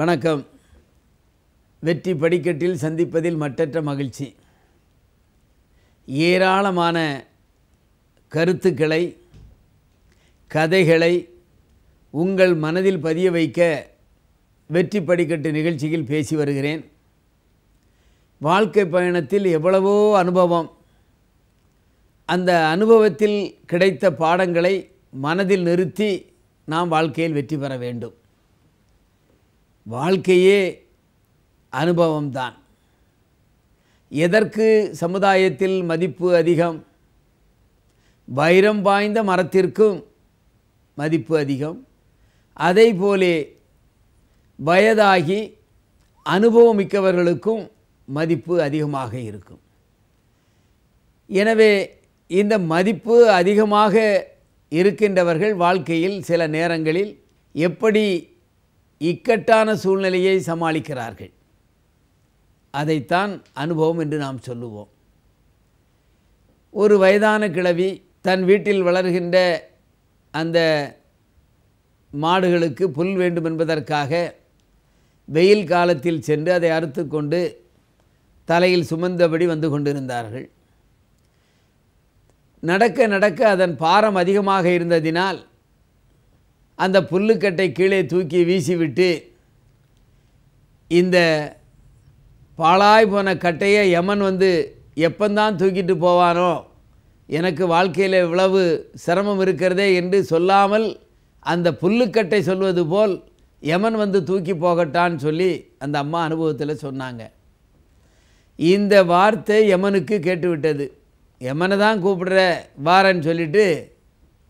வணக்கம். வெற்றி படிக்கட்டில் சந்திப்பதில் மற்றற்ற மகிழ்ச்சி. ஏராளமான கருத்துக்களை கதைகளை உங்கள் மனதில் பதிய வைக்க வெற்றி படிக்கட்டு நிகழ்ச்சியில் பேசி வருகிறேன். வாழ்க்கை பயணத்தில் எவ்வளவோ அனுபவம். அந்த அனுபவத்தில் கிடைத்த பாடங்களை மனதில் நிறுத்தி நாம் வாழ்க்கையில் வெற்றி பெற வேண்டும். வாழ்க்கையே அனுபவம்தான். எதற்கு சமுதாயத்தில் மதிப்பு அதிகம்? வைரம் பாய்ந்த மரத்திற்கும் மதிப்பு அதிகம். அதை போலே வயதாகி அனுபவமிக்கவர்களுக்கும் மதிப்பு அதிகமாக இருக்கும். எனவே இந்த மதிப்பு அதிகமாக இருக்கின்றவர்கள் வாழ்க்கையில் சில நேரங்களில் எப்படி இக்கட்டான சூழ்நிலையை சமாளிக்கிறார்கள். அதைத்தான் அனுபவம் என்று நாம் சொல்லுவோம். ஒரு வயதான கிழவி தன் வீட்டில் வளர்கின்ற அந்த மாடுகளுக்கு புல் வேண்டும் என்பதற்காக வெயில் காலத்தில் சென்று அதை அறுத்து கொண்டு தலையில் சுமந்தபடி வந்து கொண்டிருந்தார்கள். நடக்க நடக்க அதன் பாரம் அதிகமாக இருந்ததினால் அந்த புல்லுக்கட்டை கீழே தூக்கி வீசிவிட்டு இந்த பாழாய் போன கட்டையை யமன் வந்து எப்பந்தான் தூக்கிட்டு போவானோ எனக்கு வாழ்க்கையில் இவ்வளவு சிரமம் இருக்கிறதே என்று சொல்லாமல் அந்த புல்லுக்கட்டை சொல்வது போல் யமன் வந்து தூக்கி போகட்டான்னு சொல்லி அந்த அம்மா அனுபவத்தில் சொன்னாங்க. இந்த வார்த்தை யமனுக்கு கேட்டுவிட்டது. யமனை தான் கூப்பிடுற வாரன்னு சொல்லிட்டு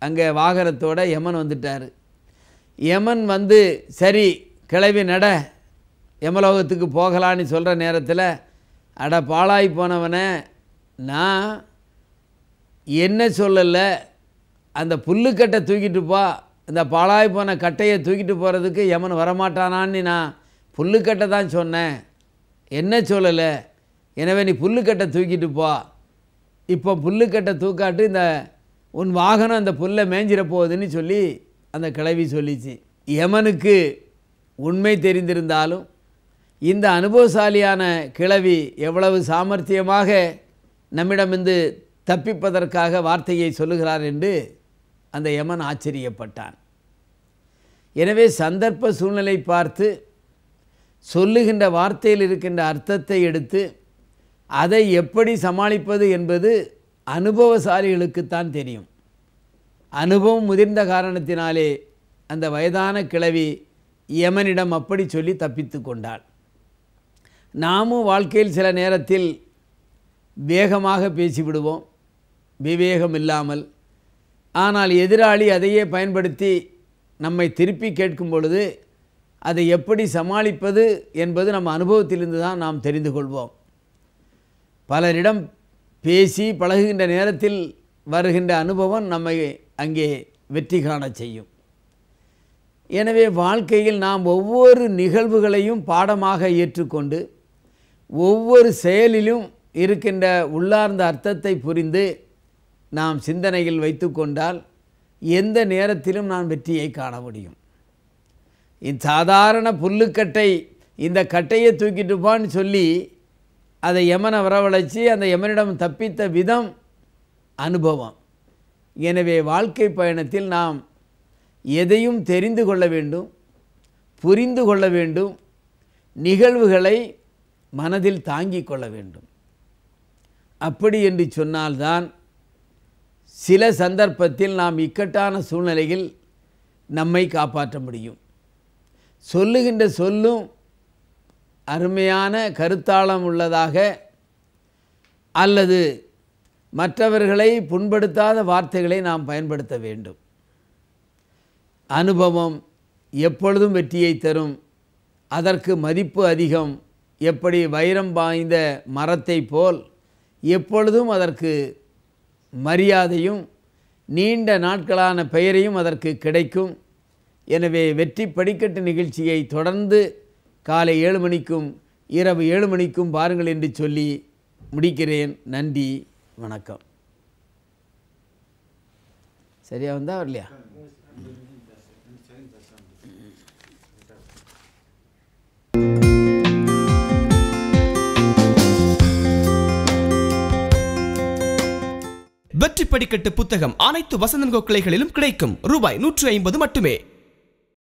அங்கே வாகனத்தோட யமன் வந்துட்டார். யமன் வந்து சரி கிளவி நட யமலோகத்துக்கு போகலான்னு சொல்கிற நேரத்தில் அட பாழாய் போனவனை நான் என்ன சொல்லலை அந்த புல்லுக்கட்டை தூக்கிட்டு போ இந்த பாழாய் போன கட்டையை தூக்கிட்டு போகிறதுக்கு யமன் வரமாட்டானான்னு நான் புல்லுக்கட்டை தான் சொன்னேன். என்ன சொல்லலை? எனவே நீ புல்லுக்கட்டை தூக்கிட்டு போ. இப்போ புல்லுக்கட்டை தூக்காட்டு இந்த உன் வாகனம் அந்த புல்லை மேஞ்சிட போகுதுன்னு சொல்லி அந்த கிளவி சொல்லிச்சு யமனுக்கு உண்மை தெரிந்திருந்தாலும் இந்த அனுபவசாலியான கிழவி எவ்வளவு சாமர்த்தியமாக நம்மிடமிருந்து தப்பிப்பதற்காக வார்த்தையை சொல்லுகிறார் என்று அந்த யமன் ஆச்சரியப்பட்டான். எனவே சந்தர்ப்ப சூழ்நிலை பார்த்து சொல்லுகின்ற வார்த்தையில் இருக்கின்ற அர்த்தத்தை எடுத்து அதை எப்படி சமாளிப்பது என்பது அனுபவசாலிகளுக்குத்தான் தெரியும். அனுபவம் முதிர்ந்த காரணத்தினாலே அந்த வயதான கிழவி யமனிடம் அப்படி சொல்லி தப்பித்து கொண்டாள். நாமும் வாழ்க்கையில் சில நேரத்தில் வேகமாக பேசிவிடுவோம். விவேகம் இல்லாமல். ஆனால் எதிராளி அதையே பயன்படுத்தி நம்மை திருப்பி கேட்கும் பொழுது அதை எப்படி சமாளிப்பது என்பது நம்ம அனுபவத்திலிருந்து தான் நாம் தெரிந்து கொள்வோம். பலரிடம் பேசி பழகுகின்ற நேரத்தில் வருகின்ற அனுபவம் நம்மை அங்கே வெற்றி காணச் செய்யும். எனவே வாழ்க்கையில் நாம் ஒவ்வொரு நிகழ்வுகளையும் பாடமாக ஏற்றுக்கொண்டு ஒவ்வொரு செயலிலும் இருக்கின்ற உள்ளார்ந்த அர்த்தத்தை புரிந்து நாம் சிந்தனையில் வைத்து கொண்டால் எந்த நேரத்திலும் நாம் வெற்றியை காண முடியும். இந்த சாதாரண புல்லுக்கட்டை இந்த கட்டையை தூக்கிட்டு போன்னு சொல்லி அதை யமனை வரவழைச்சி அந்த யமனிடம் தப்பித்த விதம் அனுபவம். எனவே வாழ்க்கை பயணத்தில் நாம் எதையும் தெரிந்து கொள்ள வேண்டும் புரிந்து கொள்ள வேண்டும் நிகழ்வுகளை மனதில் தாங்கிக் கொள்ள வேண்டும். அப்படி என்று சொன்னால்தான் சில சந்தர்ப்பத்தில் நாம் இக்கட்டான சூழ்நிலையில் நம்மை காப்பாற்ற முடியும். சொல்லுகின்ற சொல்லும் அருமையான கருத்தாளம் உள்ளதாக அல்லது மற்றவர்களை புண்படுத்தாத வார்த்தைகளை நாம் பயன்படுத்த வேண்டும். அனுபவம் எப்பொழுதும் வெற்றியை தரும். அதற்கு மதிப்பு அதிகம். எப்படி வைரம் பாய்ந்த மரத்தை போல் எப்பொழுதும் அதற்கு மரியாதையும் நீண்ட நாட்களான பெயரையும் அதற்கு கிடைக்கும். எனவே வெற்றி படிக்கட்டு நிகழ்ச்சியை தொடர்ந்து காலை ஏழு மணிக்கும் இரவு ஏழு மணிக்கும் பாருங்கள் என்று சொல்லி முடிக்கிறேன். நன்றி. வணக்கம். சரியா வந்தா வரலையா? வெற்றி படிக்கட்டு புத்தகம் அனைத்து வசந்தன் கோக்கிளைகளிலும் கிடைக்கும். ரூபாய் நூற்று ஐம்பது மட்டுமே.